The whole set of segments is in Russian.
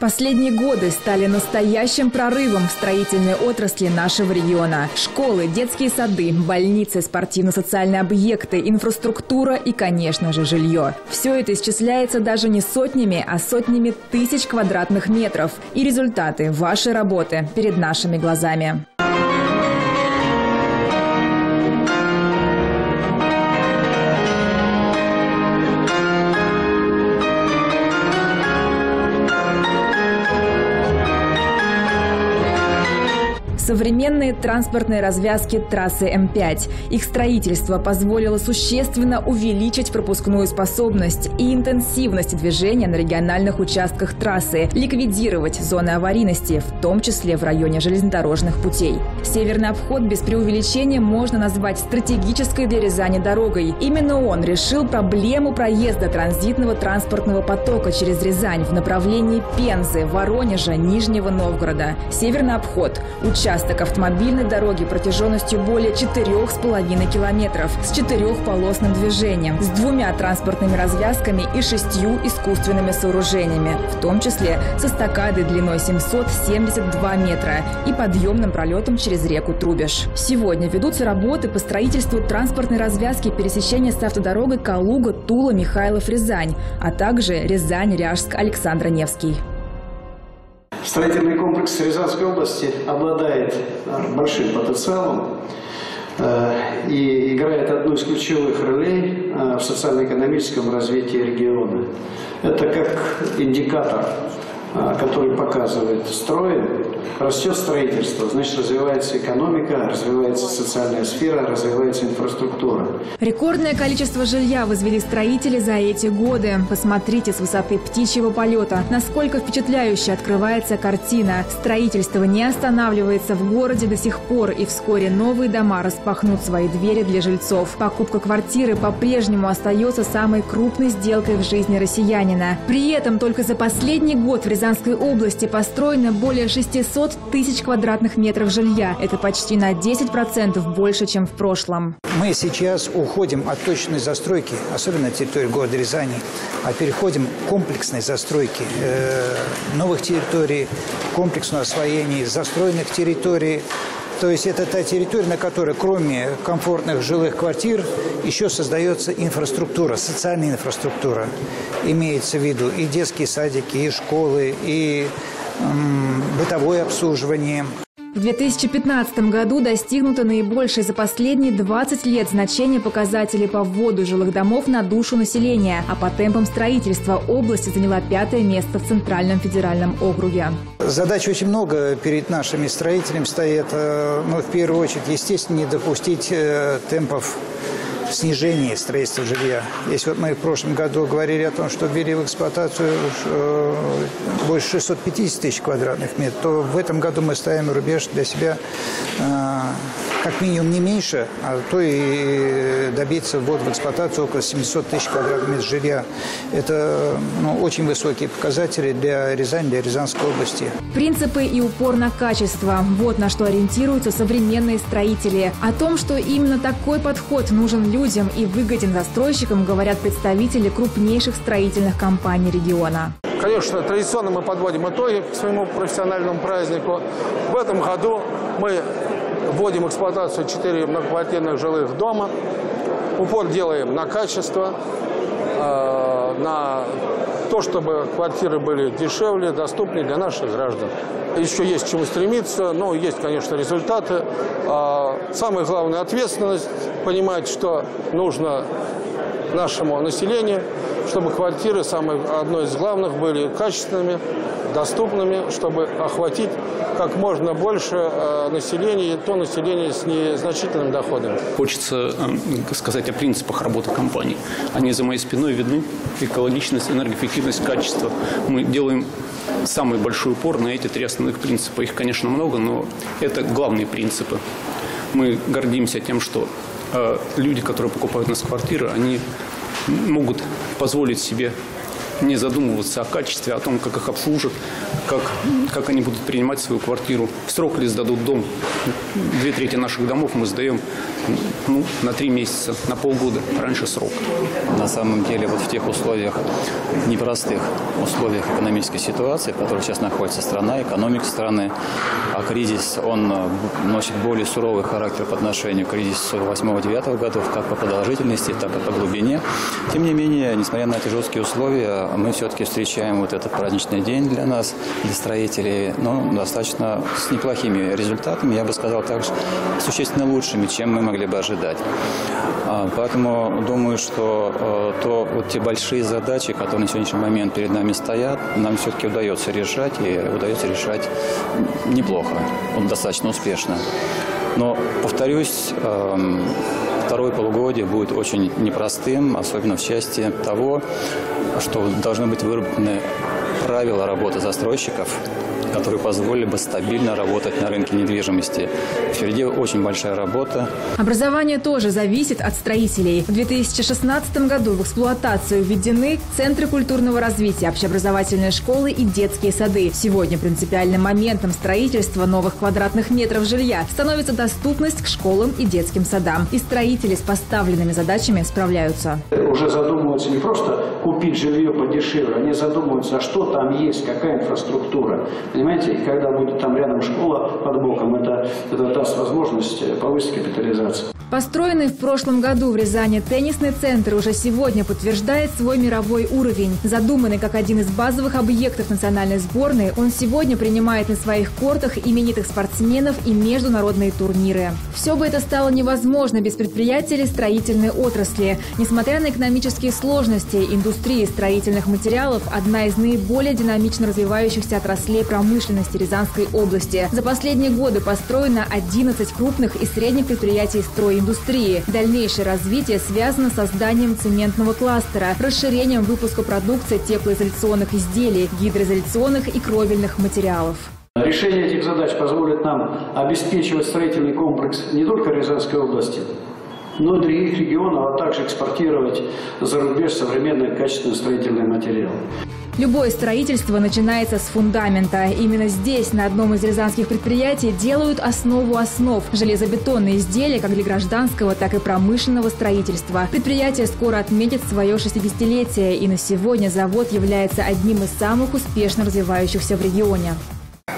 Последние годы стали настоящим прорывом в строительной отрасли нашего региона. Школы, детские сады, больницы, спортивно-социальные объекты, инфраструктура и, конечно же, жилье. Все это исчисляется даже не сотнями, а сотнями тысяч квадратных метров. И результаты вашей работы перед нашими глазами. Современные транспортные развязки трассы М5. Их строительство позволило существенно увеличить пропускную способность и интенсивность движения на региональных участках трассы, ликвидировать зоны аварийности, в том числе в районе железнодорожных путей. Северный обход без преувеличения можно назвать стратегической для Рязани дорогой. Именно он решил проблему проезда транзитного транспортного потока через Рязань в направлении Пензы, Воронежа, Нижнего Новгорода. Северный обход – участок участок автомобильной дороги протяженностью более 4,5 километров с четырехполосным движением, с двумя транспортными развязками и шестью искусственными сооружениями, в том числе с эстакадой длиной 772 метра и подъемным пролетом через реку Трубеж. Сегодня ведутся работы по строительству транспортной развязки пересечения с автодорогой Калуга, Тула, Михайлов, Рязань, а также Рязань, Ряжск, Александр Невский. Строительный комплекс Рязанской области обладает э, большим потенциалом э, и играет одну из ключевых ролей э, в социально-экономическом развитии региона. Это как индикатор который показывает, строим, растет строительство, значит развивается экономика, развивается социальная сфера, развивается инфраструктура. Рекордное количество жилья возвели строители за эти годы. Посмотрите с высоты птичьего полета, насколько впечатляюще открывается картина. Строительство не останавливается в городе до сих пор, и вскоре новые дома распахнут свои двери для жильцов. Покупка квартиры по-прежнему остается самой крупной сделкой в жизни россиянина. При этом только за последний год в Рязанской области построено более 600 тысяч квадратных метров жилья. Это почти на 10% больше, чем в прошлом. Мы сейчас уходим от точной застройки, особенно на территории города Рязани, а переходим к комплексной застройке э, новых территорий, комплексному освоению застроенных территорий, то есть это та территория, на которой кроме комфортных жилых квартир еще создается инфраструктура, социальная инфраструктура. Имеется в виду и детские садики, и школы, и бытовое обслуживание. В 2015 году достигнуто наибольшее за последние 20 лет значение показателей по вводу жилых домов на душу населения, а по темпам строительства область заняла пятое место в Центральном федеральном округе. Задач очень много перед нашими строителями стоит. Э, ну, в первую очередь, естественно, не допустить э, темпов снижении строительства жилья. Если вот мы в прошлом году говорили о том, что ввели в эксплуатацию э, больше 650 тысяч квадратных метров, то в этом году мы ставим рубеж для себя э, как минимум не меньше, а то и добиться ввода в эксплуатацию около 700 тысяч квадратных метров жилья. Это ну, очень высокие показатели для Рязани, для Рязанской области. Принципы и упор на качество – вот на что ориентируются современные строители. О том, что именно такой подход нужен людям и выгоден застройщикам, говорят представители крупнейших строительных компаний региона. Конечно, традиционно мы подводим итоги к своему профессиональному празднику. В этом году мы вводим в эксплуатацию 4 многоквартирных жилых дома. Упор делаем на качество, э, на то, чтобы квартиры были дешевле, доступнее для наших граждан. Еще есть чему стремиться, но есть, конечно, результаты. А самое главное – ответственность, понимать, что нужно нашему населению, чтобы квартиры, самое, одно из главных, были качественными, доступными, чтобы охватить как можно больше э, населения, и то население с незначительным доходом. Хочется э, сказать о принципах работы компании. Они за моей спиной видны. Экологичность, энергоэффективность, качество. Мы делаем самый большой упор на эти три основных принципа. Их, конечно, много, но это главные принципы. Мы гордимся тем, что э, люди, которые покупают у нас квартиры, они могут позволить себе не задумываться о качестве, о том, как их обслужат, как, как они будут принимать свою квартиру, в срок ли сдадут дом. Две трети наших домов мы сдаем ну, на три месяца, на полгода, раньше срока. На самом деле вот в тех условиях, непростых условиях экономической ситуации, в которой сейчас находится страна, экономика страны, а кризис, он э, носит более суровый характер по отношению к кризису 8-9 годов, как по продолжительности, так и по глубине. Тем не менее, несмотря на эти жесткие условия, мы все-таки встречаем вот этот праздничный день для нас, для строителей, ну, достаточно с неплохими результатами, я бы сказал, также существенно лучшими, чем мы могли бы ожидать. А, поэтому думаю, что э, то вот те большие задачи, которые на сегодняшний момент перед нами стоят, нам все-таки удается решать, и удается решать неплохо, достаточно успешно. Но, повторюсь, эм, второе полугодие будет очень непростым, особенно в части того, что должны быть выработаны правила работы застройщиков, которые позволили бы стабильно работать на рынке недвижимости. Впереди очень большая работа. Образование тоже зависит от строителей. В 2016 году в эксплуатацию введены центры культурного развития, общеобразовательные школы и детские сады. Сегодня принципиальным моментом строительства новых квадратных метров жилья становится доступность к школам и детским садам. И строители с поставленными задачами справляются. Уже задумываются не просто купить жилье подешевле, они задумываются, а что там есть, какая инфраструктура. Понимаете, и когда будет там рядом школа под боком, это, это даст возможность повысить капитализацию. Построенный в прошлом году в Рязани теннисный центр уже сегодня подтверждает свой мировой уровень. Задуманный как один из базовых объектов национальной сборной, он сегодня принимает на своих кортах именитых спортсменов и международные турниры. Все бы это стало невозможно без предприятий строительной отрасли. Несмотря на экономические сложности, индустрия строительных материалов – одна из наиболее динамично развивающихся отраслей промышленности Рязанской области. За последние годы построено 11 крупных и средних предприятий строя индустрии. Дальнейшее развитие связано с созданием цементного кластера, расширением выпуска продукции теплоизоляционных изделий, гидроизоляционных и кровельных материалов. Решение этих задач позволит нам обеспечивать строительный комплекс не только Рязанской области, но и других регионов, а также экспортировать за рубеж современные качественные строительные материалы. Любое строительство начинается с фундамента. Именно здесь, на одном из рязанских предприятий, делают основу основ – железобетонные изделия как для гражданского, так и промышленного строительства. Предприятие скоро отметит свое 60-летие, и на сегодня завод является одним из самых успешно развивающихся в регионе.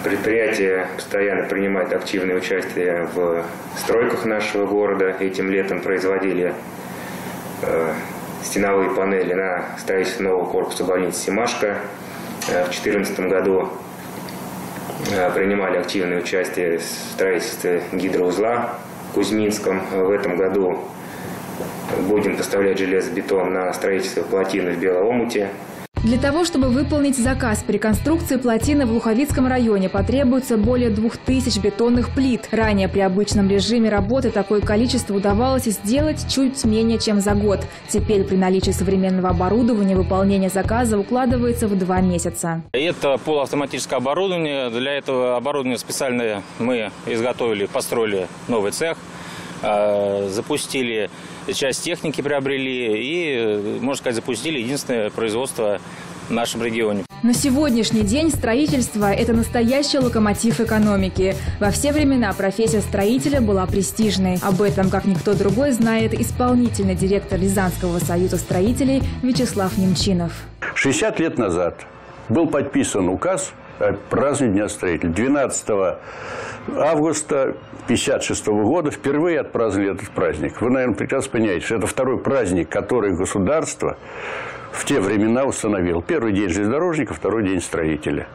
Предприятие постоянно принимает активное участие в стройках нашего города. Этим летом производили э, стеновые панели на строительство нового корпуса больницы «Семашко». Э, в 2014 году э, принимали активное участие в строительстве гидроузла в Кузьминском. В этом году будем поставлять железобетон на строительство плотины в Белоомуте. Для того, чтобы выполнить заказ по реконструкции плотины в Луховицком районе, потребуется более 2000 бетонных плит. Ранее при обычном режиме работы такое количество удавалось сделать чуть менее чем за год. Теперь при наличии современного оборудования выполнение заказа укладывается в два месяца. Это полуавтоматическое оборудование. Для этого оборудования специально мы изготовили, построили новый цех, э, запустили часть техники приобрели и, можно сказать, запустили единственное производство в нашем регионе. На сегодняшний день строительство – это настоящий локомотив экономики. Во все времена профессия строителя была престижной. Об этом, как никто другой, знает исполнительный директор Рязанского союза строителей Вячеслав Немчинов. 60 лет назад был подписан указ о праздновании Дня строителя. 12 августа 1956 года впервые отпраздновали этот праздник. Вы, наверное, прекрасно понимаете, что это второй праздник, который государство в те времена установил. Первый день железнодорожника, второй день строителя.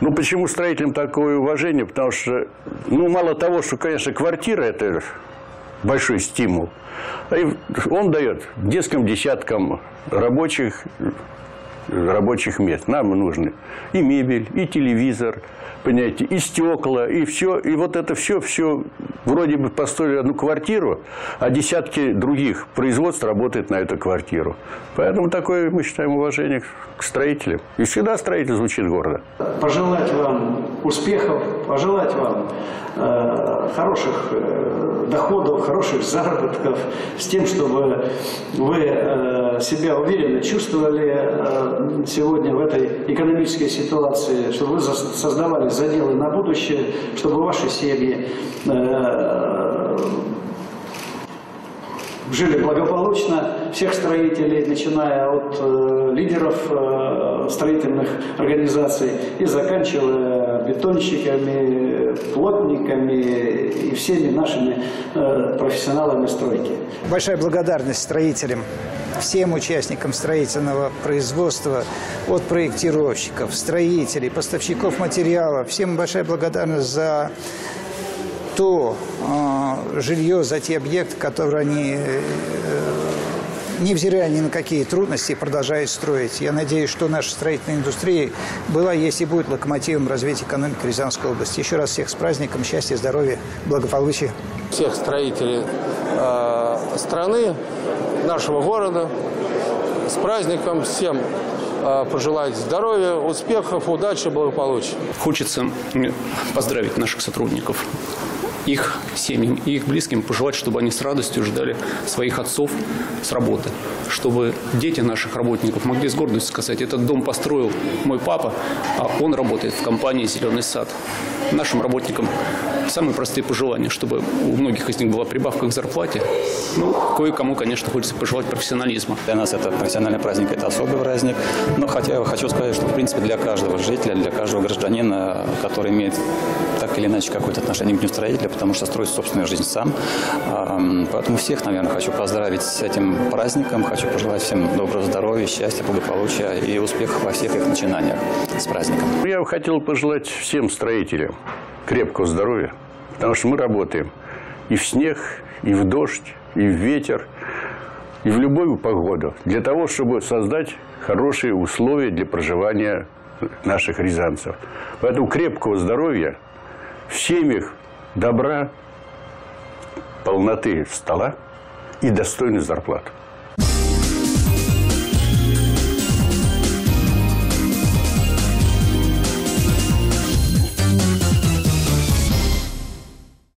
Ну, почему строителям такое уважение? Потому что, ну, мало того, что, конечно, квартира – это большой стимул, а он дает детским десяткам рабочих рабочих мест. Нам нужны и мебель, и телевизор, понимаете, и стекла, и все. И вот это все, все вроде бы построили одну квартиру, а десятки других производств работают на эту квартиру. Поэтому такое, мы считаем, уважение к строителям. И всегда строитель звучит гордо. Пожелать вам успехов, пожелать вам э, хороших э, доходов, хороших заработков, с тем, чтобы вы... Э, себя уверенно чувствовали э, сегодня в этой экономической ситуации, чтобы вы создавали заделы на будущее, чтобы ваши семьи жили благополучно, всех строителей, начиная от э, лидеров э, строительных организаций и заканчивая бетонщиками, плотниками и всеми нашими э, профессионалами стройки. Большая благодарность строителям, всем участникам строительного производства, от проектировщиков, строителей, поставщиков материалов. Всем большая благодарность за то э, жилье, за те объекты, которые они, э, невзирая ни на какие трудности, продолжают строить. Я надеюсь, что наша строительная индустрия была, есть и будет локомотивом развития экономики Рязанской области. Еще раз всех с праздником, счастья, здоровья, благополучия. Всех строителей э, страны, нашего города, с праздником всем э, пожелать здоровья, успехов, удачи, благополучия. Хочется поздравить наших сотрудников их семьям и их близким пожелать, чтобы они с радостью ждали своих отцов с работы, чтобы дети наших работников могли с гордостью сказать, этот дом построил мой папа, а он работает в компании «Зеленый сад». Нашим работникам самые простые пожелания, чтобы у многих из них была прибавка к зарплате. Ну, кое-кому, конечно, хочется пожелать профессионализма. Для нас это профессиональный праздник, это особый праздник. Но хотя я хочу сказать, что, в принципе, для каждого жителя, для каждого гражданина, который имеет так или иначе какое-то отношение к дню строителя, потому что строит собственную жизнь сам. Поэтому всех, наверное, хочу поздравить с этим праздником. Хочу пожелать всем доброго здоровья, счастья, благополучия и успехов во всех их начинаниях с праздником. Я хотел пожелать всем строителям крепкого здоровья, потому что мы работаем и в снег, и в дождь, и в ветер, и в любую погоду, для того, чтобы создать хорошие условия для проживания наших рязанцев. Поэтому крепкого здоровья, в семьях добра, полноты стола и достойной зарплаты.